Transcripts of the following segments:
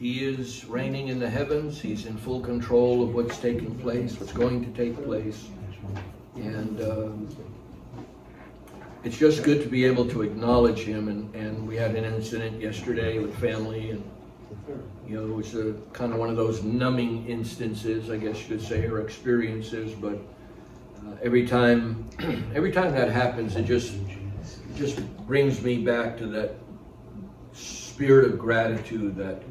He is reigning in the heavens. He's in full control of what's taking place, what's going to take place. And um, it's just good to be able to acknowledge him. And, and we had an incident yesterday with family, and you know, it was a, kind of one of those numbing instances, I guess you could say, or experiences. But uh, every time, every time that happens, it just it just brings me back to that spirit of gratitude that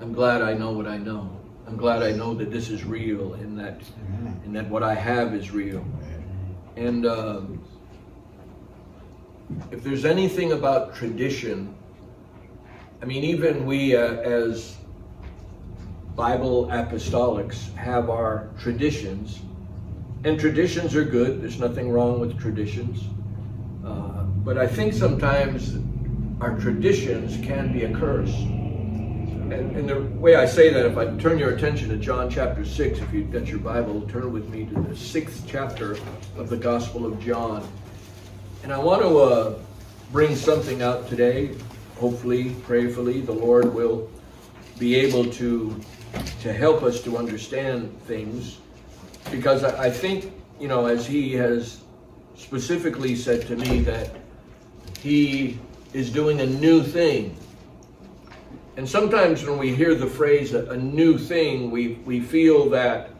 I'm glad I know what I know. I'm glad I know that this is real and that and that what I have is real. And um, if there's anything about tradition, I mean, even we uh, as Bible apostolics have our traditions, and traditions are good. There's nothing wrong with traditions. Uh, but I think sometimes our traditions can be a curse. And, and, the way I say that, if I turn your attention to John chapter 6, if you've got your Bible, turn with me to the sixth chapter of the Gospel of John. And I want to uh, bring something out today. Hopefully, prayerfully, the Lord will be able to, to help us to understand things. Because I, I think, you know, as He has specifically said to me that He is doing a new thing. And sometimes when we hear the phrase a, a, new thing, we, we feel that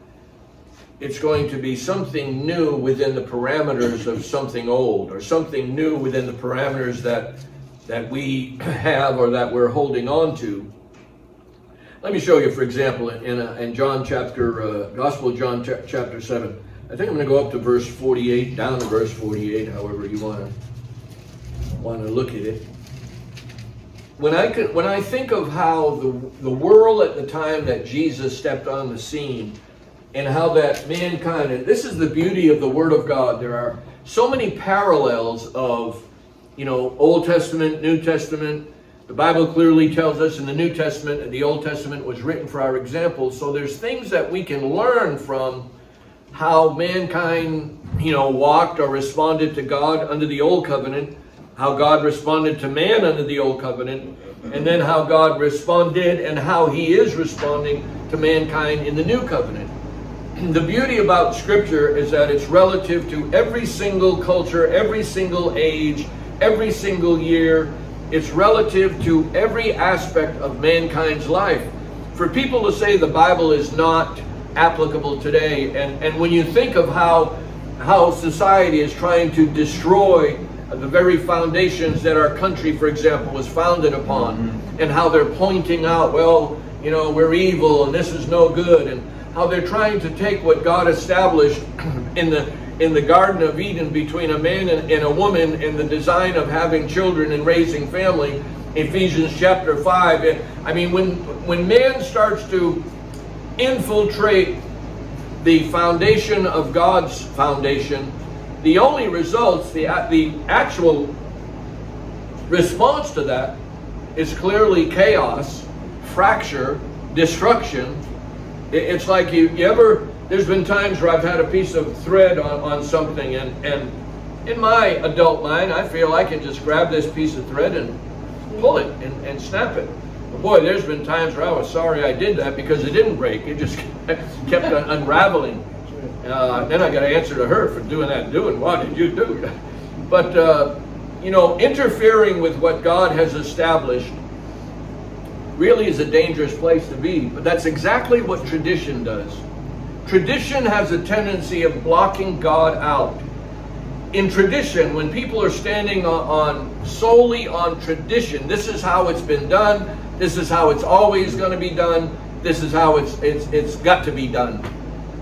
it's going to be something new within the parameters of something old or something new within the parameters that, that we have or that we're holding on to. Let me show you, for example, in, a, in John chapter, uh, Gospel of John ch chapter 7. I think I'm going to go up to verse 48, down to verse 48, however you want to want to look at it. When I could, when I think of how the the world at the time that Jesus stepped on the scene, and how that mankind, and this is the beauty of the Word of God. There are so many parallels of, you know, Old Testament, New Testament. The Bible clearly tells us in the New Testament and the Old Testament was written for our example. So there's things that we can learn from how mankind, you know, walked or responded to God under the Old Covenant how God responded to man under the old covenant, and then how God responded and how he is responding to mankind in the new covenant. The beauty about scripture is that it's relative to every single culture, every single age, every single year. It's relative to every aspect of mankind's life. For people to say the Bible is not applicable today, and, and when you think of how, how society is trying to destroy the very foundations that our country, for example, was founded upon, mm-hmm. and how they're pointing out, well, you know, we're evil and this is no good, and how they're trying to take what God established in the in the Garden of Eden between a man and, and a woman in the design of having children and raising family, Ephesians chapter 5. I mean, when when man starts to infiltrate the foundation of God's foundation, the only results, the, uh, the actual response to that is clearly chaos, fracture, destruction. It's like you, you ever, there's been times where I've had a piece of thread on, on something and, and in my adult mind, I feel I can just grab this piece of thread and pull it and, and snap it. But boy, there's been times where I was sorry I did that because it didn't break. It just kept unraveling. Uh, then I got to answer to her for doing that doing. What did you do? But, uh, you know, interfering with what God has established really is a dangerous place to be. But that's exactly what tradition does. Tradition has a tendency of blocking God out. In tradition, when people are standing on, on solely on tradition, this is how it's been done, this is how it's always going to be done, this is how it's, it's, it's got to be done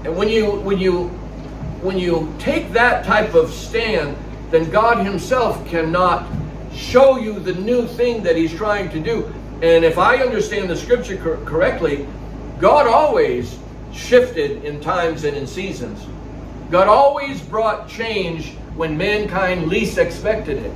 and when you when you when you take that type of stand, then God Himself cannot show you the new thing that He's trying to do. And if I understand the scripture cor correctly, God always shifted in times and in seasons. God always brought change when mankind least expected it.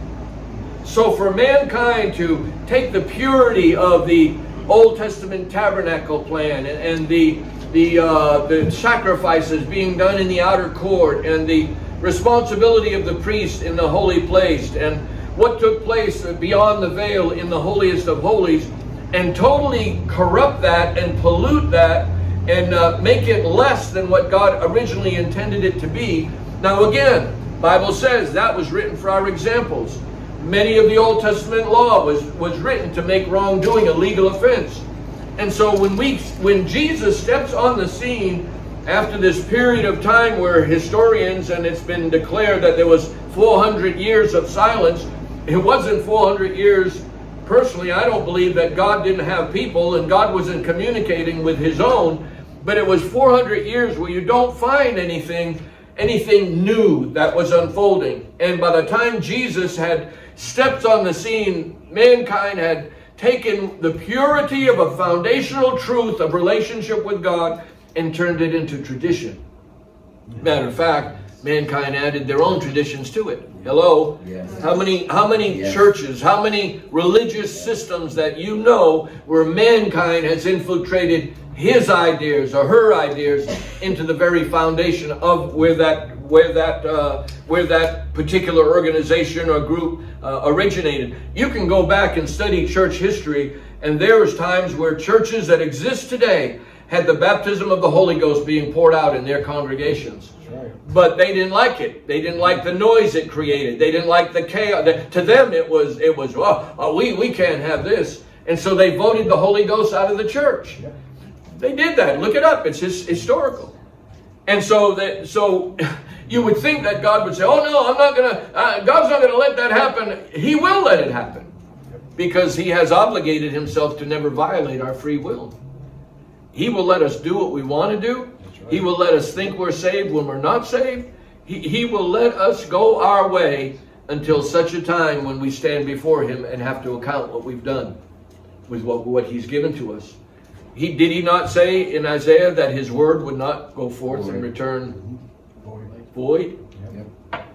So for mankind to take the purity of the Old Testament tabernacle plan and, and the the, uh, the sacrifices being done in the outer court and the responsibility of the priest in the holy place and what took place beyond the veil in the holiest of holies and totally corrupt that and pollute that and uh, make it less than what God originally intended it to be. Now again, Bible says that was written for our examples. Many of the Old Testament law was, was written to make wrongdoing a legal offense. And so when we when Jesus steps on the scene after this period of time where historians and it's been declared that there was 400 years of silence, it wasn't 400 years personally. I don't believe that God didn't have people and God wasn't communicating with his own, but it was 400 years where you don't find anything anything new that was unfolding. And by the time Jesus had stepped on the scene, mankind had taken the purity of a foundational truth of relationship with God and turned it into tradition. Matter of fact, mankind added their own traditions to it. Hello? Yes. How many how many yes. churches, how many religious systems that you know where mankind has infiltrated his ideas or her ideas into the very foundation of where that where that uh, where that particular organization or group uh, originated. You can go back and study church history, and there is times where churches that exist today had the baptism of the Holy Ghost being poured out in their congregations. But they didn't like it. They didn't like the noise it created. They didn't like the chaos. To them, it was it was well, oh, we we can't have this, and so they voted the Holy Ghost out of the church. They did that. Look it up. It's his, historical. And so that so you would think that God would say, "Oh no, I'm not going to. Uh, God's not going to let that happen." He will let it happen because He has obligated Himself to never violate our free will. He will let us do what we want to do. Right. He will let us think we're saved when we're not saved. He, he will let us go our way until such a time when we stand before Him and have to account what we've done with what, what He's given to us. He did he not say in Isaiah that his word would not go forth void. and return mm-hmm. void? void? Yep.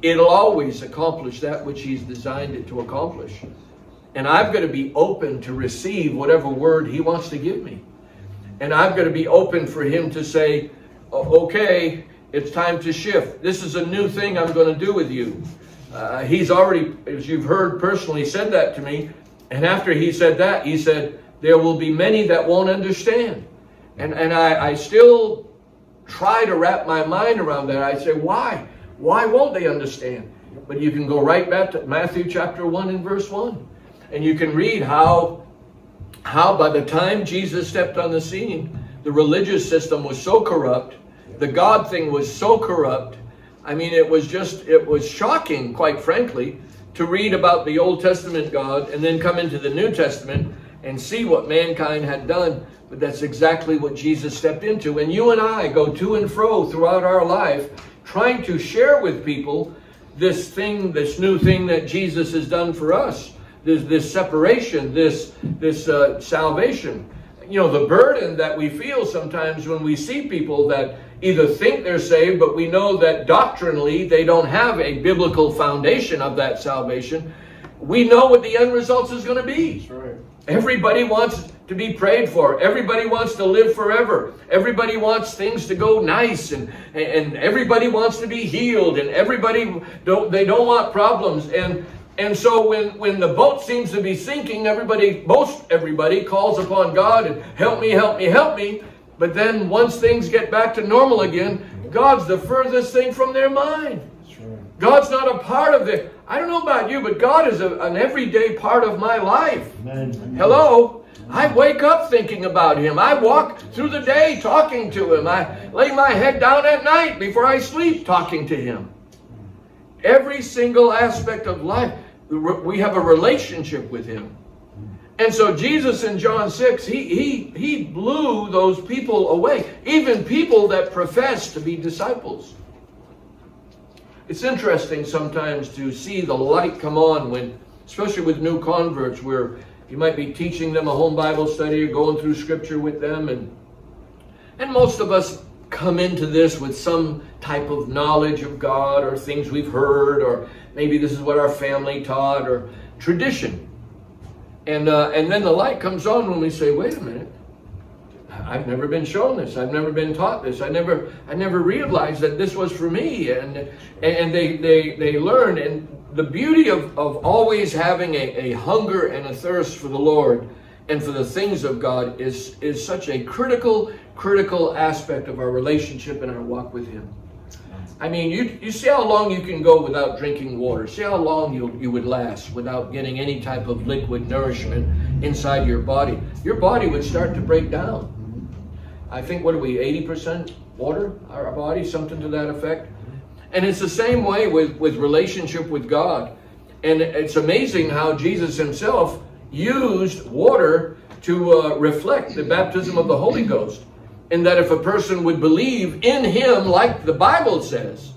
It'll always accomplish that which he's designed it to accomplish. And I've got to be open to receive whatever word he wants to give me. And I'm going to be open for him to say, okay, it's time to shift. This is a new thing I'm going to do with you. Uh, he's already, as you've heard personally, said that to me. And after he said that, he said, there will be many that won't understand. And, and I, I still try to wrap my mind around that. I say, why? Why won't they understand? But you can go right back to Matthew chapter 1 and verse 1. And you can read how, how by the time Jesus stepped on the scene, the religious system was so corrupt, the God thing was so corrupt. I mean, it was just, it was shocking, quite frankly, to read about the Old Testament God and then come into the New Testament and see what mankind had done. But that's exactly what Jesus stepped into. And you and I go to and fro throughout our life trying to share with people this thing, this new thing that Jesus has done for us. This, this separation, this, this uh, salvation. You know, the burden that we feel sometimes when we see people that either think they're saved, but we know that doctrinally they don't have a biblical foundation of that salvation. We know what the end result is going to be. Right. Everybody wants to be prayed for. Everybody wants to live forever. Everybody wants things to go nice and, and everybody wants to be healed and everybody don't they don't want problems. And and so when, when the boat seems to be sinking, everybody, most everybody calls upon God and help me, help me, help me. But then once things get back to normal again, God's the furthest thing from their mind. God's not a part of it. I don't know about you, but God is a, an everyday part of my life. Amen. Hello? I wake up thinking about Him. I walk through the day talking to Him. I lay my head down at night before I sleep talking to Him. Every single aspect of life, we have a relationship with Him. And so Jesus in John 6, he, he, he blew those people away, even people that profess to be disciples. It's interesting sometimes to see the light come on when, especially with new converts, where you might be teaching them a home Bible study or going through scripture with them. And, and most of us come into this with some type of knowledge of God or things we've heard, or maybe this is what our family taught or tradition. And, uh, and then the light comes on when we say, wait a minute, I've never been shown this. I've never been taught this. I never, I never realized that this was for me. And, and they, they, they learn. And the beauty of, of always having a, a hunger and a thirst for the Lord and for the things of God is, is such a critical, critical aspect of our relationship and our walk with Him. I mean, you, you see how long you can go without drinking water. See how long you, you would last without getting any type of liquid nourishment inside your body. Your body would start to break down. I think, what are we, 80% water, our body, something to that effect? And it's the same way with, with relationship with God. And it's amazing how Jesus himself used water to uh, reflect the baptism of the Holy Ghost. And that if a person would believe in him, like the Bible says,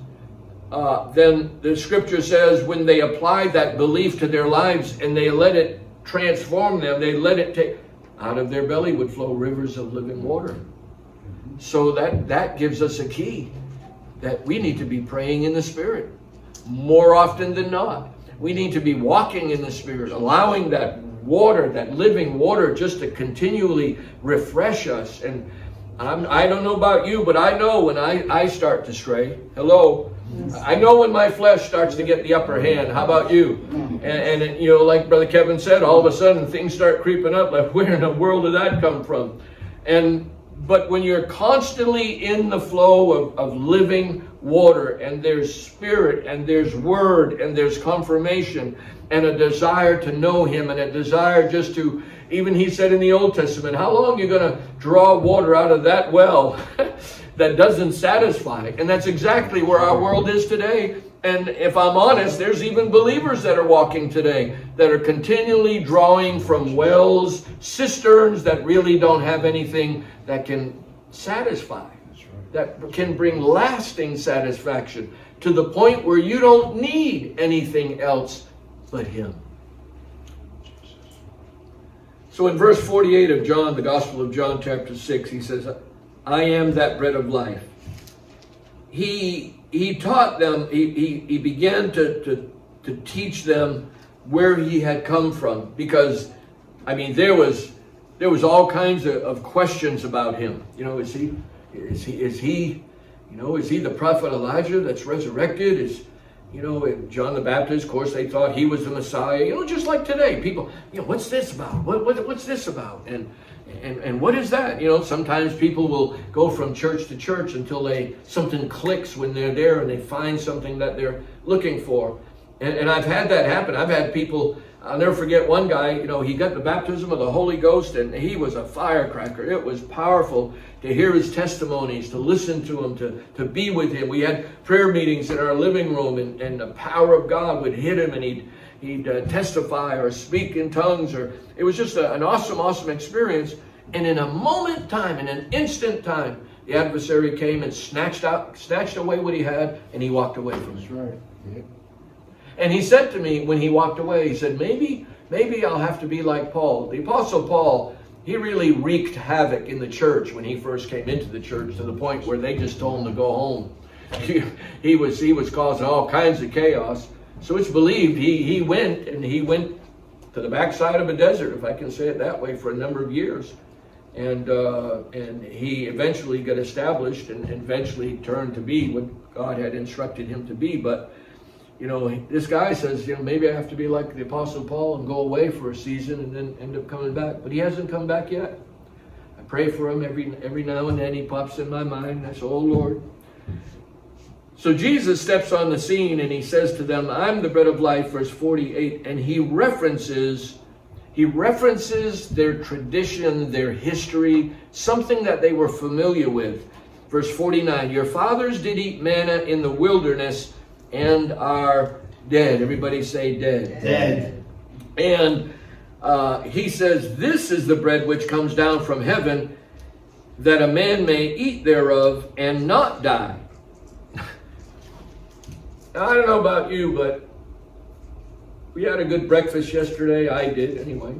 uh, then the scripture says when they apply that belief to their lives and they let it transform them, they let it take, out of their belly would flow rivers of living water. So that, that gives us a key that we need to be praying in the Spirit more often than not. We need to be walking in the Spirit, allowing that water, that living water, just to continually refresh us. And I'm, I do not know about you, but I know when I, I start to stray. Hello. I know when my flesh starts to get the upper hand. How about you? And, and, you know, like Brother Kevin said, all of a sudden things start creeping up. Like, where in the world did that come from? And but when you're constantly in the flow of, of living water and there's spirit and there's word and there's confirmation and a desire to know him and a desire just to even he said in the old testament how long are you going to draw water out of that well that doesn't satisfy? And that's exactly where our world is today. And if i'm honest there's even believers that are walking today that are continually drawing from wells cisterns that really don't have anything that can satisfy that can bring lasting satisfaction to the point where you don't need anything else but Him. So in verse 48 of John, the Gospel of John, chapter 6, he says, I am that bread of life. He, he taught them, he, he, he began to, to, to teach them where he had come from because, I mean, there was, there was all kinds of, of questions about him. You know, is he, is he, is he, you know, is he the prophet Elijah that's resurrected? Is, you know, John the Baptist, of course, they thought he was the Messiah. You know, just like today, people, you know, what's this about? What, what, what's this about? And, and, and what is that? You know, sometimes people will go from church to church until they something clicks when they're there and they find something that they're looking for. And, and I've had that happen. I've had people I'll never forget one guy, you know, he got the baptism of the Holy Ghost and he was a firecracker. It was powerful to hear his testimonies, to listen to him, to, to be with him. We had prayer meetings in our living room and, and the power of God would hit him and he'd, he'd uh, testify or speak in tongues. or It was just a, an awesome, awesome experience. And in a moment time, in an instant time, the adversary came and snatched out, snatched away what he had and he walked away from it. That's right. Yeah. And he said to me when he walked away, he said, maybe, maybe I'll have to be like Paul. The Apostle Paul, he really wreaked havoc in the church when he first came into the church to the point where they just told him to go home. He, was, he was causing all kinds of chaos. So it's believed he, he went and he went to the backside of a desert, if I can say it that way, for a number of years. And, uh, and he eventually got established and eventually turned to be what God had instructed him to be. But you know, this guy says, you know, maybe I have to be like the Apostle Paul and go away for a season and then end up coming back. But he hasn't come back yet. I pray for him every every now and then. He pops in my mind. That's, oh Lord. So Jesus steps on the scene and he says to them, I'm the bread of life, verse 48, and he references he references their tradition, their history, something that they were familiar with. Verse 49, your fathers did eat manna in the wilderness and are dead. Everybody say dead. Dead. And uh, he says, This is the bread which comes down from heaven, that a man may eat thereof and not die. now, I don't know about you, but we had a good breakfast yesterday. I did, anyway.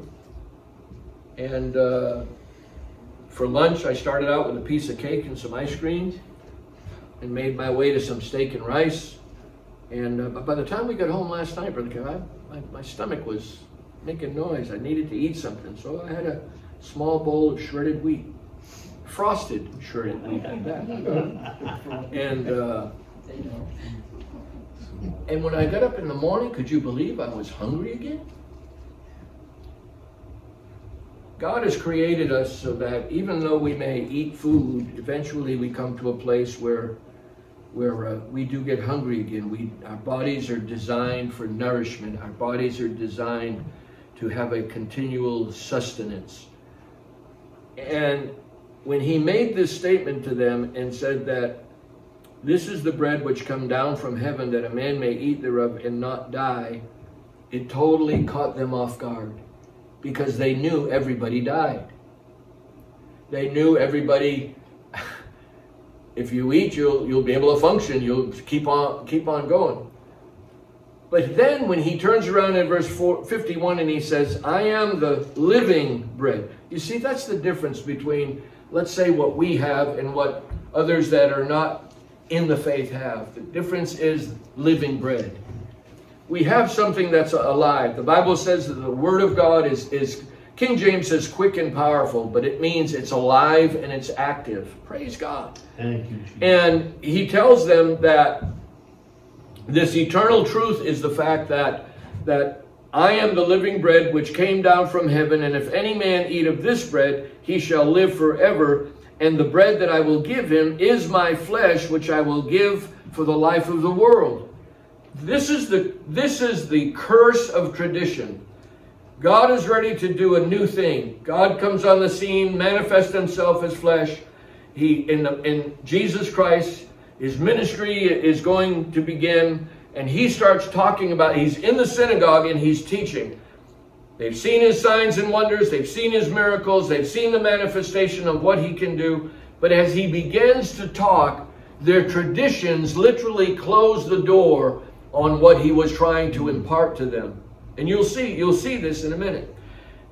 And uh, for lunch, I started out with a piece of cake and some ice cream and made my way to some steak and rice. And uh, by the time we got home last night, Brother Kevin, my, my stomach was making noise. I needed to eat something. So I had a small bowl of shredded wheat. Frosted shredded wheat that. and, uh, and when I got up in the morning, could you believe I was hungry again? God has created us so that even though we may eat food, eventually we come to a place where where uh, we do get hungry again. We our bodies are designed for nourishment. Our bodies are designed to have a continual sustenance. And when he made this statement to them and said that this is the bread which come down from heaven that a man may eat thereof and not die, it totally caught them off guard because they knew everybody died. They knew everybody if you eat you'll you'll be able to function, you'll keep on keep on going. But then when he turns around in verse 4, 51 and he says, I am the living bread. You see, that's the difference between, let's say, what we have and what others that are not in the faith have. The difference is living bread. We have something that's alive. The Bible says that the Word of God is, is King James says quick and powerful, but it means it's alive and it's active. Praise God. Thank you. Jesus. And he tells them that this eternal truth is the fact that that I am the living bread which came down from heaven, and if any man eat of this bread, he shall live forever. And the bread that I will give him is my flesh, which I will give for the life of the world. This is the this is the curse of tradition. God is ready to do a new thing. God comes on the scene, manifests himself as flesh. He in the, in Jesus Christ his ministry is going to begin, and he starts talking about, he's in the synagogue and he's teaching. They've seen his signs and wonders, they've seen his miracles, they've seen the manifestation of what he can do. But as he begins to talk, their traditions literally close the door on what he was trying to impart to them. And you'll see, you'll see this in a minute.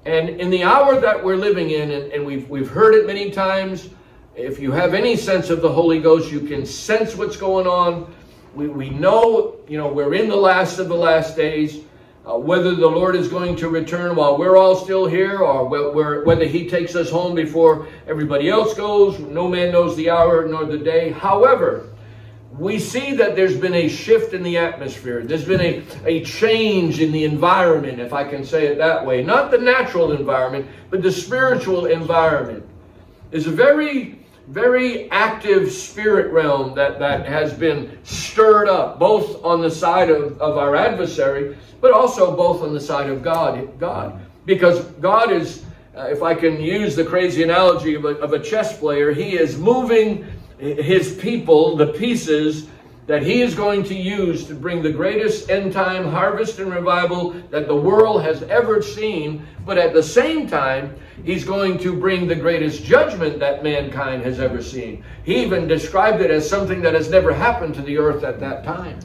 And in the hour that we're living in, and, and we've, we've heard it many times, if you have any sense of the Holy Ghost, you can sense what's going on. We, we know, you know, we're in the last of the last days. Uh, whether the Lord is going to return while we're all still here or whether he takes us home before everybody else goes, no man knows the hour nor the day. However, we see that there's been a shift in the atmosphere. There's been a, a change in the environment, if I can say it that way. Not the natural environment, but the spiritual environment. Is a very very active spirit realm that, that has been stirred up, both on the side of, of our adversary, but also both on the side of God. God. Because God is, uh, if I can use the crazy analogy of a, of a chess player, he is moving his people, the pieces that he is going to use to bring the greatest end time harvest and revival that the world has ever seen. But at the same time, he's going to bring the greatest judgment that mankind has ever seen. He even described it as something that has never happened to the earth at that time.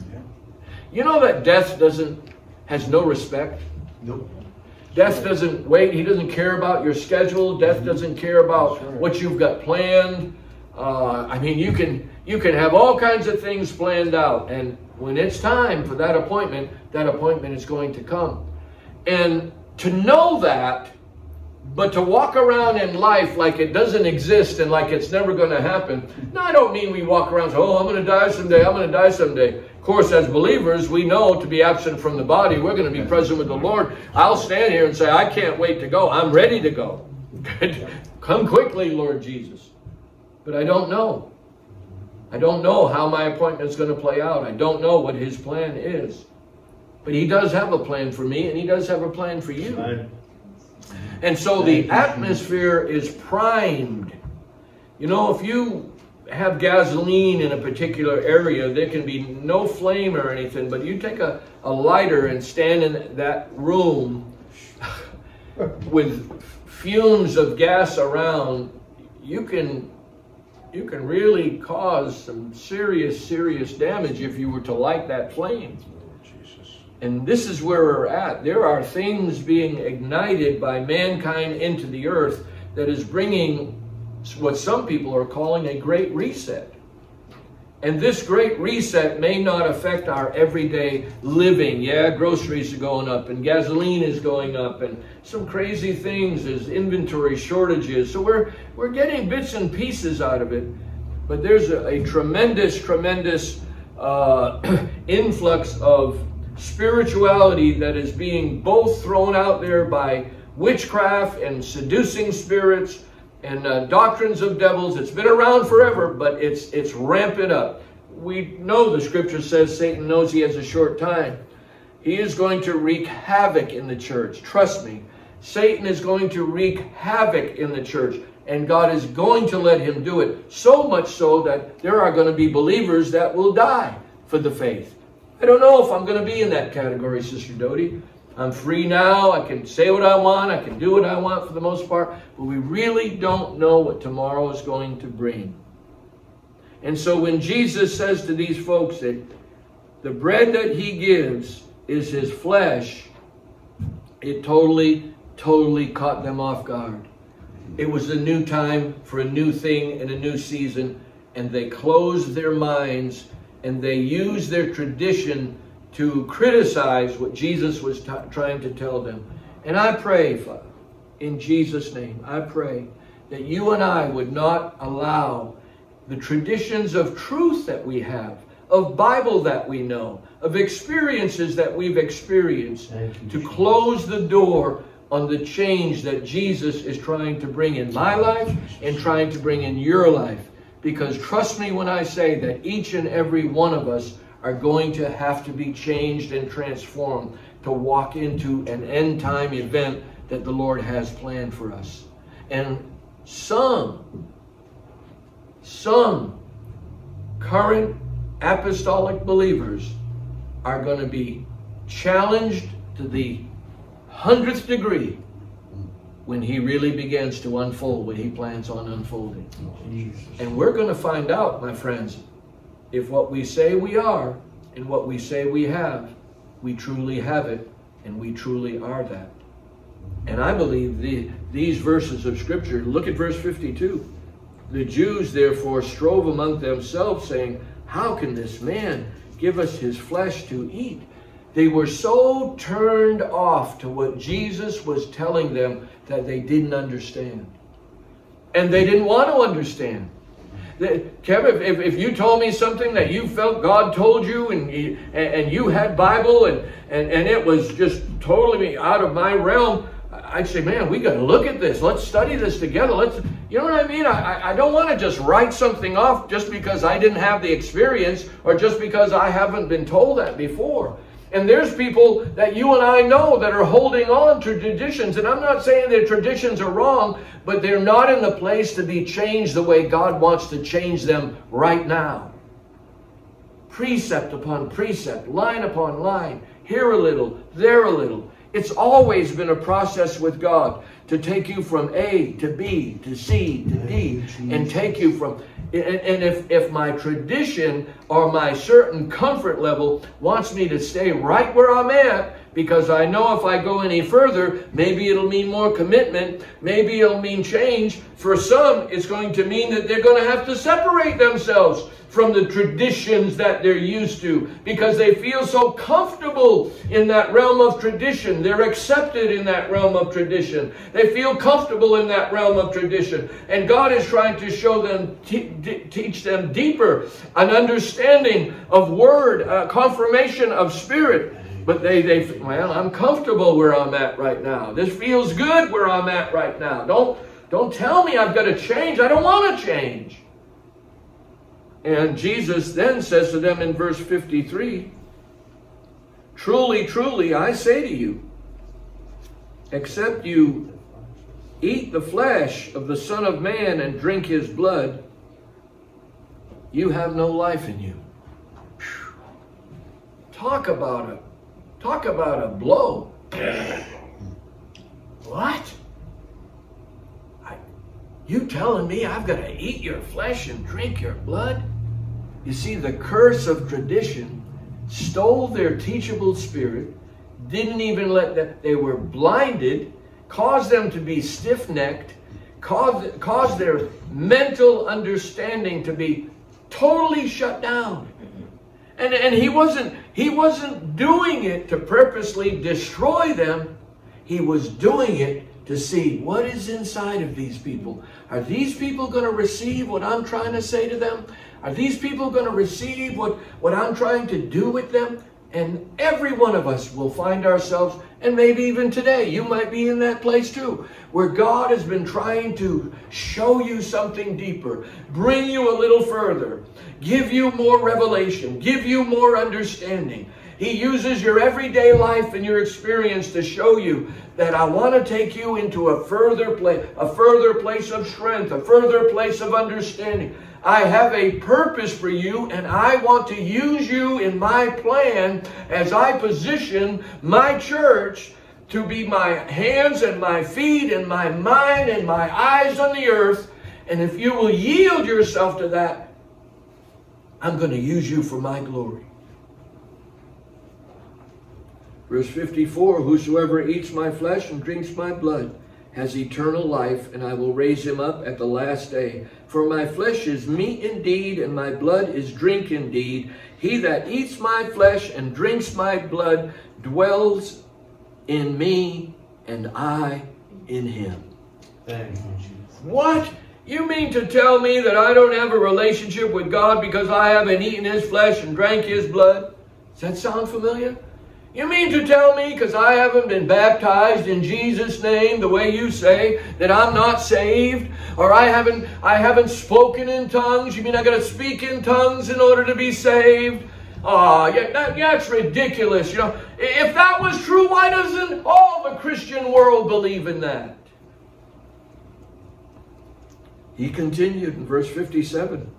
You know that death doesn't has no respect. Nope. Death doesn't wait. He doesn't care about your schedule. Death mm-hmm. doesn't care about what you've got planned. Uh, I mean, you can you can have all kinds of things planned out, and when it's time for that appointment, that appointment is going to come. And to know that, but to walk around in life like it doesn't exist and like it's never going to happen. No, I don't mean we walk around say, "Oh, I'm going to die someday. I'm going to die someday." Of course, as believers, we know to be absent from the body, we're going to be present with the Lord. I'll stand here and say, "I can't wait to go. I'm ready to go." Come quickly, Lord Jesus but I don't know. I don't know how my appointment is going to play out. I don't know what his plan is. But he does have a plan for me, and he does have a plan for you. Right. And so the atmosphere is primed. You know, if you have gasoline in a particular area, there can be no flame or anything, but you take a, a lighter and stand in that room with fumes of gas around, you can you can really cause some serious, serious damage if you were to light that flame. And this is where we're at. There are things being ignited by mankind into the earth that is bringing what some people are calling a great reset. And this great reset may not affect our everyday living. Yeah, groceries are going up and gasoline is going up and some crazy things as inventory shortages. So we're, we're getting bits and pieces out of it. But there's a, a tremendous, tremendous uh, influx of spirituality that is being both thrown out there by witchcraft and seducing spirits and uh, doctrines of devils. It's been around forever, but it's it's ramping up. We know the scripture says Satan knows he has a short time. He is going to wreak havoc in the church. Trust me. Satan is going to wreak havoc in the church, and God is going to let him do it. So much so that there are going to be believers that will die for the faith. I don't know if I'm going to be in that category, Sister Doty. I'm free now. I can say what I want. I can do what I want for the most part. But we really don't know what tomorrow is going to bring. And so when Jesus says to these folks that the bread that he gives is his flesh, it totally, totally caught them off guard. It was a new time for a new thing and a new season, and they closed their minds and they used their tradition to criticize what Jesus was trying to tell them. And I pray, Father, in Jesus' name, I pray that you and I would not allow the traditions of truth that we have, of Bible that we know, of experiences that we've experienced, you, to close the door on the change that Jesus is trying to bring in my life and trying to bring in your life. Because trust me when I say that each and every one of us are going to have to be changed and transformed to walk into an end time event that the Lord has planned for us. And some, some current apostolic believers are going to be challenged to the hundredth degree when he really begins to unfold what he plans on unfolding. And we're going to find out, my friends, if what we say we are and what we say we have, we truly have it and we truly are that. And I believe the, these verses of Scripture, look at verse 52. The Jews therefore strove among themselves, saying, How can this man give us his flesh to eat? They were so turned off to what Jesus was telling them that they didn't understand. And they didn't want to understand. Kevin, if, if you told me something that you felt God told you and you, and you had Bible and, and, and it was just totally out of my realm, I'd say, man, we got to look at this. Let's study this together. Let's, you know what I mean? I, I don't want to just write something off just because I didn't have the experience or just because I haven't been told that before. And there's people that you and I know that are holding on to traditions. And I'm not saying their traditions are wrong, but they're not in the place to be changed the way God wants to change them right now. Precept upon precept, line upon line, here a little, there a little. It's always been a process with God to take you from A to B to C to D and take you from and, if, if my tradition or my certain comfort level wants me to stay right where I'm at, because I know if I go any further, maybe it'll mean more commitment, maybe it'll mean change. For some, it's going to mean that they're going to have to separate themselves from the traditions that they're used to because they feel so comfortable in that realm of tradition. They're accepted in that realm of tradition. They feel comfortable in that realm of tradition. And God is trying to show them, teach them deeper an understanding of word, a confirmation of spirit. But they, they, well, I'm comfortable where I'm at right now. This feels good where I'm at right now. Don't, don't tell me I've got to change. I don't want to change. And Jesus then says to them in verse 53 Truly, truly, I say to you, except you eat the flesh of the Son of Man and drink his blood, you have no life in you. Talk about a talk about a blow. what? I, you telling me I've got to eat your flesh and drink your blood? You see, the curse of tradition stole their teachable spirit, didn't even let them, they were blinded, caused them to be stiff necked, caused, caused their mental understanding to be totally shut down. And, and he wasn't he wasn't doing it to purposely destroy them. He was doing it to see what is inside of these people. Are these people going to receive what I'm trying to say to them? Are these people going to receive what, what I'm trying to do with them? And every one of us will find ourselves And maybe even today, you might be in that place too, where God has been trying to show you something deeper, bring you a little further, give you more revelation, give you more understanding. He uses your everyday life and your experience to show you that I want to take you into a further place, a further place of strength, a further place of understanding. I have a purpose for you and I want to use you in my plan as I position my church to be my hands and my feet and my mind and my eyes on the earth. And if you will yield yourself to that, I'm going to use you for my glory. Verse 54 Whosoever eats my flesh and drinks my blood has eternal life, and I will raise him up at the last day. For my flesh is meat indeed, and my blood is drink indeed. He that eats my flesh and drinks my blood dwells in me, and I in him. Thank you, Jesus. What? You mean to tell me that I don't have a relationship with God because I haven't eaten his flesh and drank his blood? Does that sound familiar? You mean to tell me, because I haven't been baptized in Jesus' name the way you say, that I'm not saved? Or I haven't I haven't spoken in tongues? You mean I gotta speak in tongues in order to be saved? Oh, yeah, that, that's ridiculous. You know, if that was true, why doesn't all the Christian world believe in that? He continued in verse 57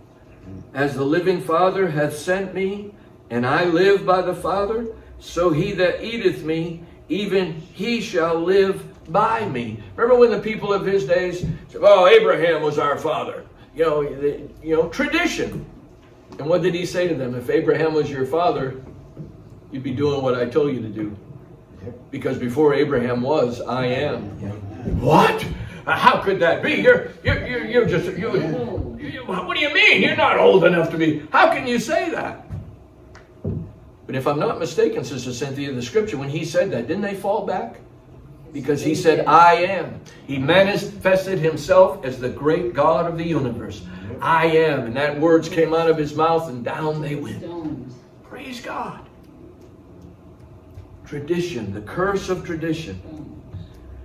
As the living Father hath sent me, and I live by the Father, so he that eateth me, even he shall live by me. Remember when the people of his days said, "Oh, Abraham was our father." You know, you know, tradition. And what did he say to them? If Abraham was your father, you'd be doing what I told you to do. Because before Abraham was, I am. What? How could that be? You're, you're, you're, you're just, you, you, what do you mean? You're not old enough to be. How can you say that? But if I'm not mistaken, Sister Cynthia, the scripture, when he said that, didn't they fall back? Because he said, I am. He manifested himself as the great God of the universe. I am. And that words came out of his mouth and down they went. Praise God. Tradition, the curse of tradition.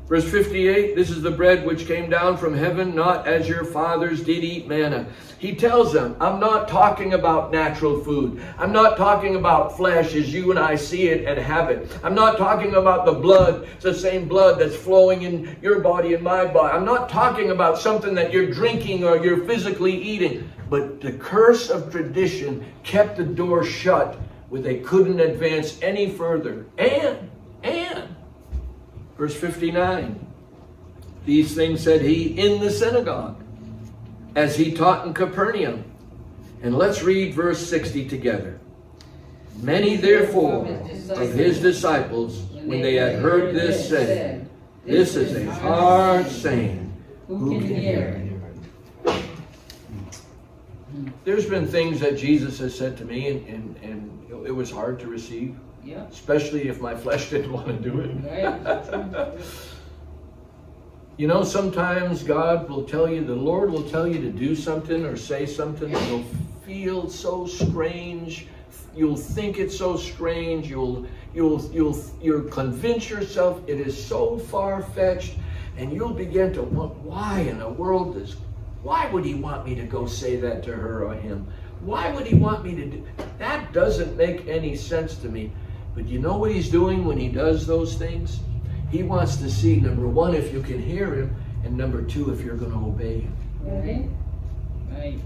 Verse 58, this is the bread which came down from heaven, not as your fathers did eat manna. He tells them, I'm not talking about natural food. I'm not talking about flesh as you and I see it and have it. I'm not talking about the blood, it's the same blood that's flowing in your body and my body. I'm not talking about something that you're drinking or you're physically eating. But the curse of tradition kept the door shut where they couldn't advance any further. And, Verse 59 These things said he in the synagogue as he taught in Capernaum. And let's read verse 60 together. Many therefore of his disciples, when they had heard this, said, This is a hard saying. Who can hear it? There's been things that Jesus has said to me, and, and, and it was hard to receive. Yeah. Especially if my flesh didn't want to do it. Right. you know, sometimes God will tell you, the Lord will tell you to do something or say something you'll feel so strange. You'll think it's so strange. You'll you'll you'll you'll convince yourself it is so far-fetched and you'll begin to want why in the world does why would he want me to go say that to her or him? Why would he want me to do that doesn't make any sense to me. But you know what he's doing when he does those things? He wants to see, number one, if you can hear him, and number two, if you're going to obey him. Right. Right.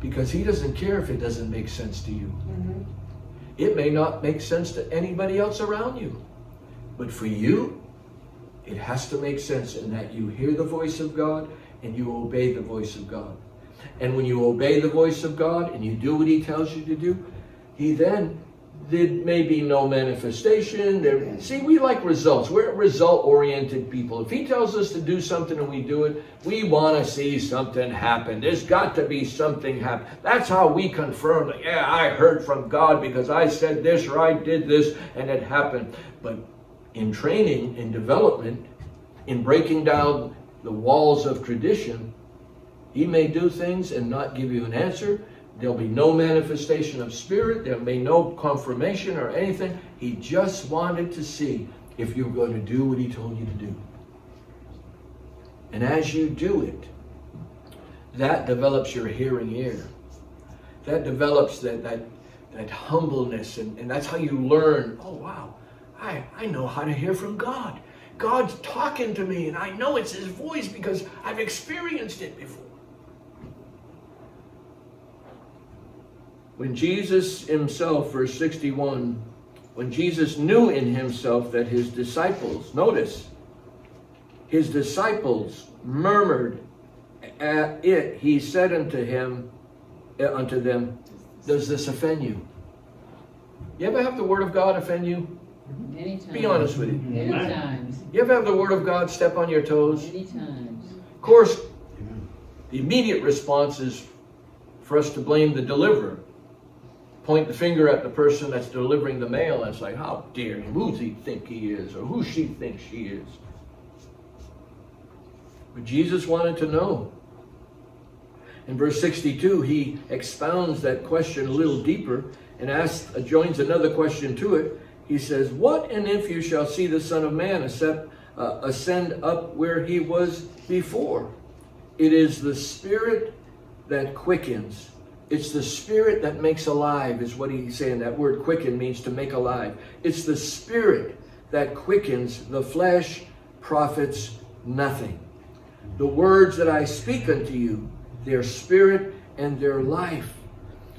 Because he doesn't care if it doesn't make sense to you. Mm -hmm. It may not make sense to anybody else around you. But for you, it has to make sense in that you hear the voice of God and you obey the voice of God. And when you obey the voice of God and you do what he tells you to do, he then there may be no manifestation. There, see, we like results. We're result-oriented people. If he tells us to do something and we do it, we want to see something happen. There's got to be something happen. That's how we confirm that, yeah, I heard from God because I said this or I did this and it happened. But in training, in development, in breaking down the walls of tradition, he may do things and not give you an answer. There'll be no manifestation of spirit. There'll be no confirmation or anything. He just wanted to see if you're going to do what he told you to do. And as you do it, that develops your hearing ear. That develops that that that humbleness and, and that's how you learn, oh wow, I, I know how to hear from God. God's talking to me and I know it's his voice because I've experienced it before. When Jesus himself, verse 61, when Jesus knew in himself that his disciples, notice, his disciples murmured at it, he said unto him, uh, unto them, Does this offend you? You ever have the word of God offend you? Many times. Be honest with you. Many times. You ever have the word of God step on your toes? Many times. Of course, the immediate response is for us to blame the deliverer. Point the finger at the person that's delivering the mail and say, how dare him, who he think he is, or who she thinks she is. But Jesus wanted to know. In verse 62, he expounds that question a little deeper and asks, joins another question to it. He says, What and if you shall see the Son of Man uh, ascend up where he was before? It is the Spirit that quickens. It's the Spirit that makes alive, is what he's saying. That word quicken means to make alive. It's the Spirit that quickens. The flesh profits nothing. The words that I speak unto you, they're spirit and they're life.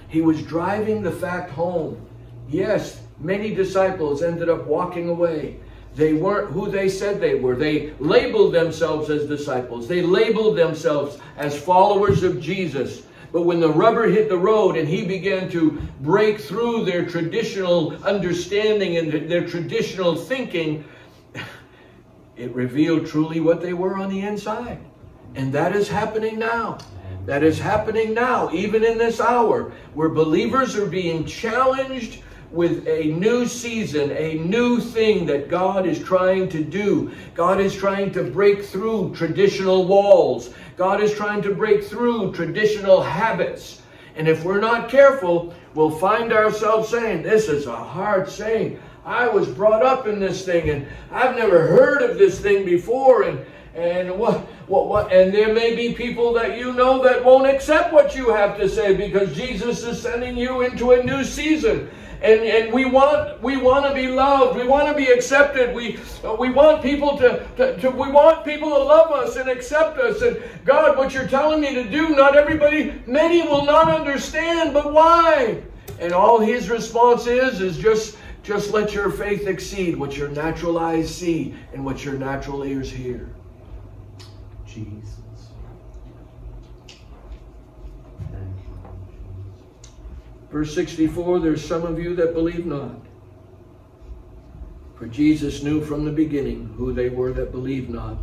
He was driving the fact home. Yes, many disciples ended up walking away. They weren't who they said they were. They labeled themselves as disciples. They labeled themselves as followers of Jesus. But when the rubber hit the road and he began to break through their traditional understanding and their traditional thinking, it revealed truly what they were on the inside. And that is happening now. That is happening now, even in this hour, where believers are being challenged with a new season, a new thing that God is trying to do. God is trying to break through traditional walls. God is trying to break through traditional habits. And if we're not careful, we'll find ourselves saying, This is a hard saying. I was brought up in this thing and I've never heard of this thing before. And and what, what, what, and there may be people that you know that won't accept what you have to say because Jesus is sending you into a new season. And, and we want we want to be loved. We want to be accepted. We we want people to, to, to we want people to love us and accept us. And God, what you're telling me to do, not everybody, many will not understand. But why? And all His response is is just just let your faith exceed what your natural eyes see and what your natural ears hear. Jesus. Verse 64 There's some of you that believe not. For Jesus knew from the beginning who they were that believed not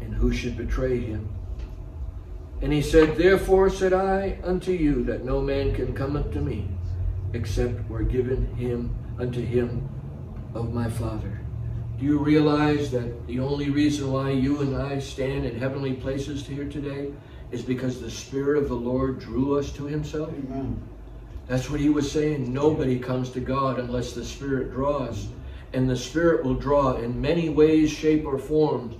and who should betray him. And he said, Therefore said I unto you that no man can come unto me except were given him unto him of my Father. Do you realize that the only reason why you and I stand in heavenly places here today is because the Spirit of the Lord drew us to himself? Amen. That's what he was saying. Nobody comes to God unless the Spirit draws. And the Spirit will draw in many ways, shape, or forms.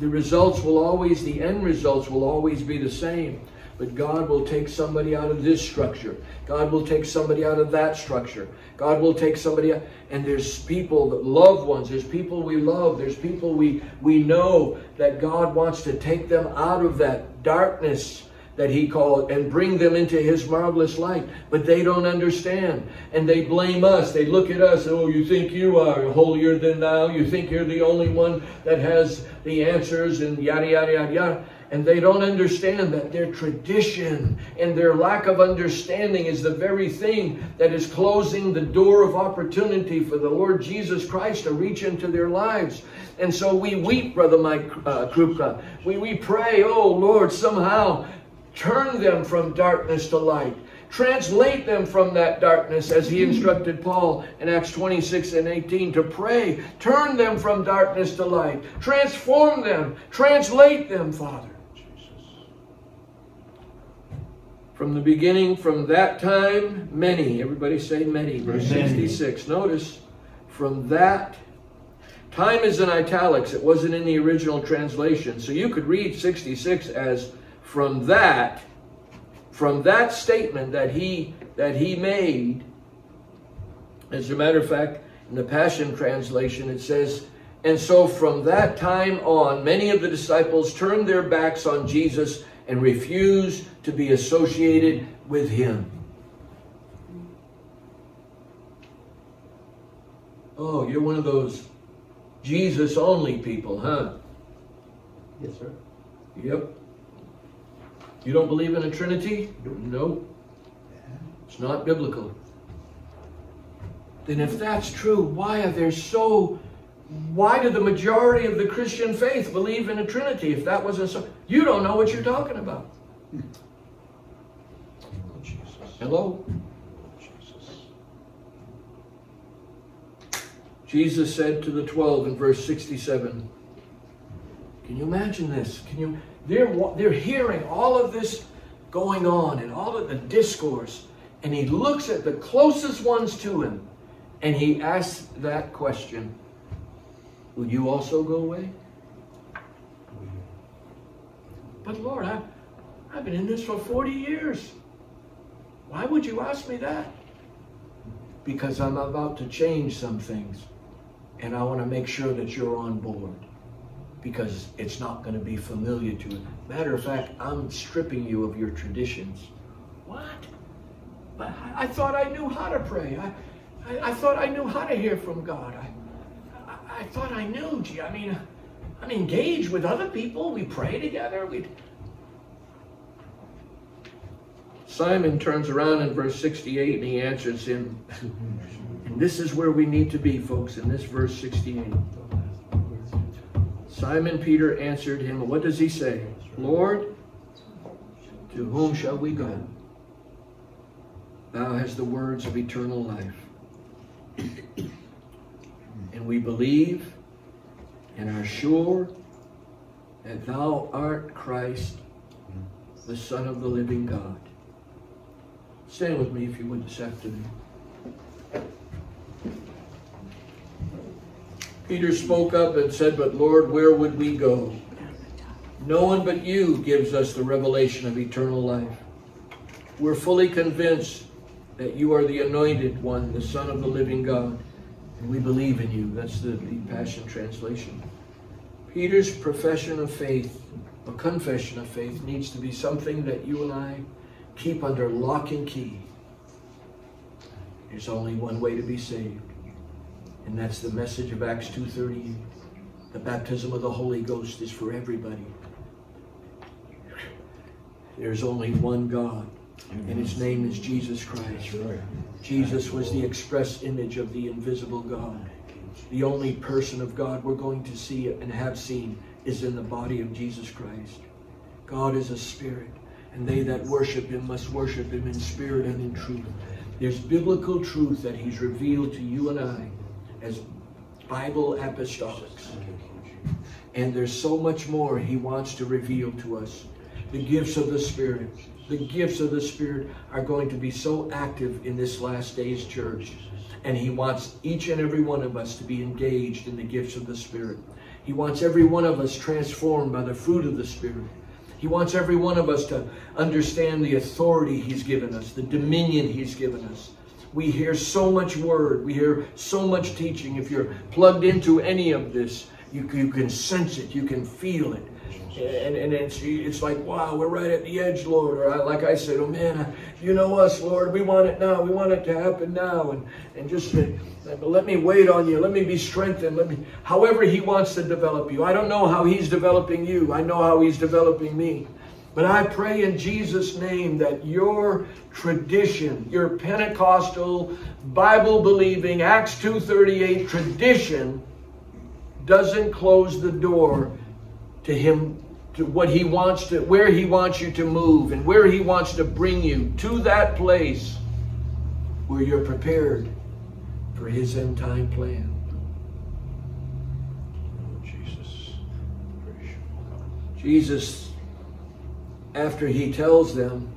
The results will always, the end results will always be the same. But God will take somebody out of this structure. God will take somebody out of that structure. God will take somebody out. And there's people, loved ones, there's people we love, there's people we, we know that God wants to take them out of that darkness that he called and bring them into his marvelous light. But they don't understand. And they blame us. They look at us, oh, you think you are holier than thou. You think you're the only one that has the answers and yada, yada, yada, yada and they don't understand that their tradition and their lack of understanding is the very thing that is closing the door of opportunity for the Lord Jesus Christ to reach into their lives. And so we weep, Brother Mike uh, Krupka. We, we pray, oh Lord, somehow turn them from darkness to light. Translate them from that darkness as he instructed Paul in Acts 26 and 18 to pray. Turn them from darkness to light. Transform them. Translate them, Father. From the beginning, from that time, many, everybody say many, verse 66. Notice, from that Time is in italics. It wasn't in the original translation. So you could read 66 as from that, from that statement that he that he made. As a matter of fact, in the Passion Translation, it says, and so from that time on, many of the disciples turned their backs on Jesus and refused to be associated with him. Oh, you're one of those Jesus only people, huh? Yes, sir. Yep. You don't believe in a Trinity? No. It's not biblical. Then if that's true, why are there so why do the majority of the Christian faith believe in a Trinity if that wasn't so? You don't know what you're talking about. Hello? Jesus. Jesus said to the 12 in verse 67, can you imagine this? Can you, they're, they're hearing all of this going on and all of the discourse, and he looks at the closest ones to him, and he asks that question, will you also go away? But Lord, I, I've been in this for 40 years. Why would you ask me that? Because I'm about to change some things and I want to make sure that you're on board because it's not going to be familiar to you. Matter of fact, I'm stripping you of your traditions. What? I, I thought I knew how to pray. I, I, I, thought I knew how to hear from God. I, I, I thought I knew. Gee, I mean, I'm engaged with other people. We pray together. We. Simon turns around in verse 68 and he answers him. And this is where we need to be, folks, in this verse 68. Simon Peter answered him, What does he say? Lord, to whom shall we go? Thou hast the words of eternal life. and we believe and are sure that thou art Christ, the Son of the living God. Stand with me if you would this afternoon. Peter spoke up and said, But Lord, where would we go? No one but you gives us the revelation of eternal life. We're fully convinced that you are the anointed one, the Son of the living God, and we believe in you. That's the, the Passion Translation. Peter's profession of faith, a confession of faith, needs to be something that you and I keep under lock and key. There's only one way to be saved. And that's the message of Acts 2.30. The baptism of the Holy Ghost is for everybody. There's only one God, and his name is Jesus Christ. Jesus was the express image of the invisible God. The only person of God we're going to see and have seen is in the body of Jesus Christ. God is a spirit, and they that worship him must worship him in spirit and in truth. There's biblical truth that he's revealed to you and I as Bible apostolics. And there's so much more he wants to reveal to us. The gifts of the Spirit. The gifts of the Spirit are going to be so active in this last days church. And he wants each and every one of us to be engaged in the gifts of the Spirit. He wants every one of us transformed by the fruit of the Spirit. He wants every one of us to understand the authority he's given us, the dominion he's given us. We hear so much word. We hear so much teaching. If you're plugged into any of this, you, you can sense it. You can feel it. And, and it's, it's like, wow, we're right at the edge, Lord. Or I, like I said, oh man, you know us, Lord. We want it now. We want it to happen now. And, and just uh, let me wait on you. Let me be strengthened. Let me, however he wants to develop you. I don't know how he's developing you. I know how he's developing me. But I pray in Jesus' name that your tradition, your Pentecostal, Bible-believing, Acts 2.38 tradition doesn't close the door to him, to what he wants to, where he wants you to move and where he wants to bring you to that place where you're prepared for his end time plan. Jesus. Jesus after he tells them,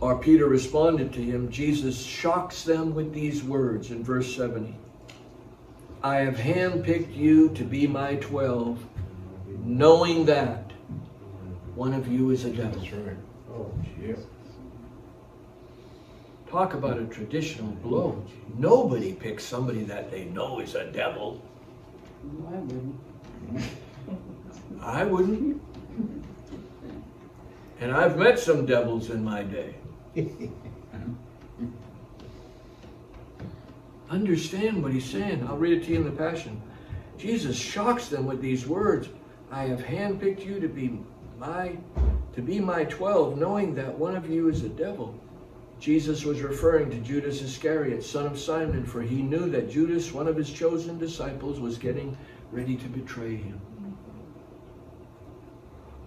or Peter responded to him, Jesus shocks them with these words in verse 70. I have handpicked you to be my twelve, knowing that one of you is a devil. That's right. Oh, yeah. Talk about a traditional blow. Nobody picks somebody that they know is a devil. No, I wouldn't. I wouldn't. And I've met some devils in my day. Understand what he's saying. I'll read it to you in the Passion. Jesus shocks them with these words. I have handpicked you to be my to be my twelve, knowing that one of you is a devil. Jesus was referring to Judas Iscariot, son of Simon, for he knew that Judas, one of his chosen disciples, was getting ready to betray him.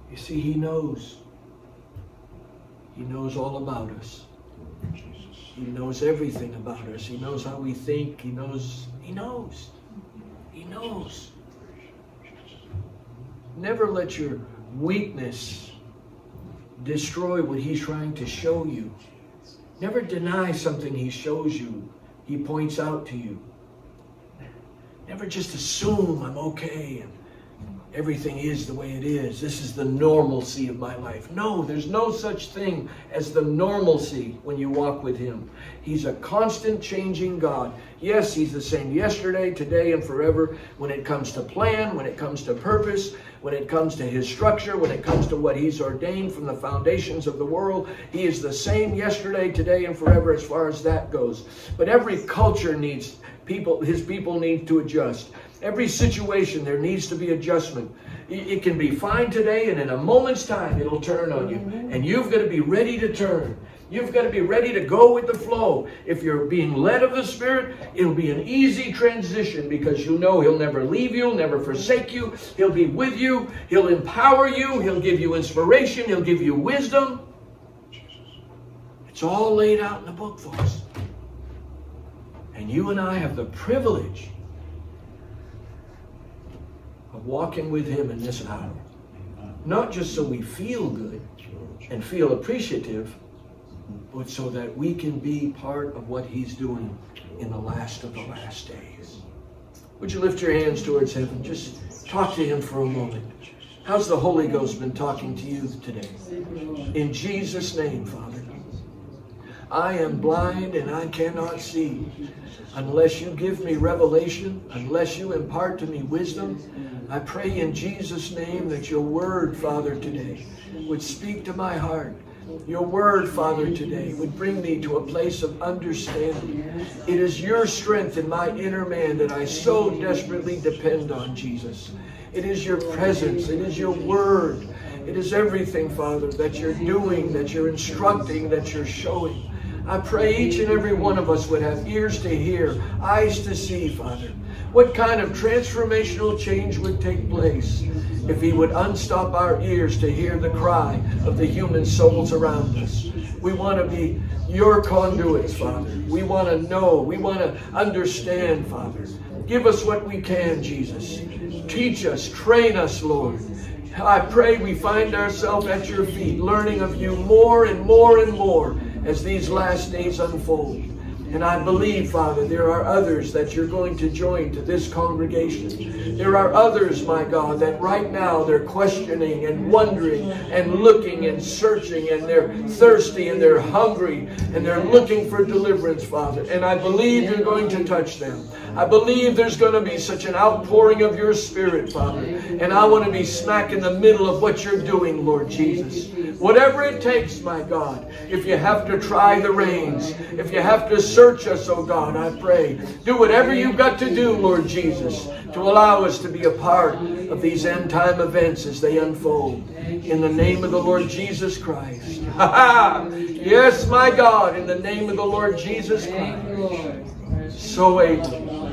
You see, he knows. He knows all about us. He knows everything about us. He knows how we think. He knows. He knows. He knows. Never let your weakness destroy what he's trying to show you. Never deny something he shows you, he points out to you. Never just assume I'm okay and everything is the way it is. This is the normalcy of my life. No, there's no such thing as the normalcy when you walk with Him. He's a constant changing God. Yes, He's the same yesterday, today, and forever when it comes to plan, when it comes to purpose, when it comes to His structure, when it comes to what He's ordained from the foundations of the world. He is the same yesterday, today, and forever as far as that goes. But every culture needs people, His people need to adjust. Every situation, there needs to be adjustment. It can be fine today, and in a moment's time, it'll turn on you. And you've got to be ready to turn. You've got to be ready to go with the flow. If you're being led of the Spirit, it'll be an easy transition because you know He'll never leave you, never forsake you. He'll be with you. He'll empower you. He'll give you inspiration. He'll give you wisdom. It's all laid out in the book, for us. And you and I have the privilege of walking with Him in this hour. Not just so we feel good and feel appreciative, so that we can be part of what He's doing in the last of the last days. Would you lift your hands towards heaven? Just talk to Him for a moment. How's the Holy Ghost been talking to you today? In Jesus' name, Father. I am blind and I cannot see. Unless you give me revelation, unless you impart to me wisdom, I pray in Jesus' name that your word, Father, today would speak to my heart. Your word, Father, today would bring me to a place of understanding. It is your strength in my inner man that I so desperately depend on, Jesus. It is your presence. It is your word. It is everything, Father, that you're doing, that you're instructing, that you're showing. I pray each and every one of us would have ears to hear, eyes to see, Father. What kind of transformational change would take place if He would unstop our ears to hear the cry of the human souls around us? We want to be your conduits, Father. We want to know. We want to understand, Father. Give us what we can, Jesus. Teach us, train us, Lord. I pray we find ourselves at your feet, learning of you more and more and more as these last days unfold. And I believe, Father, there are others that you're going to join to this congregation. There are others, my God, that right now they're questioning and wondering and looking and searching and they're thirsty and they're hungry and they're looking for deliverance, Father. And I believe you're going to touch them. I believe there's going to be such an outpouring of your Spirit, Father. And I want to be smack in the middle of what you're doing, Lord Jesus. Whatever it takes, my God, if you have to try the reins, if you have to search us, oh God, I pray. Do whatever you've got to do, Lord Jesus, to allow us to be a part of these end time events as they unfold. In the name of the Lord Jesus Christ. yes, my God, in the name of the Lord Jesus Christ. So able.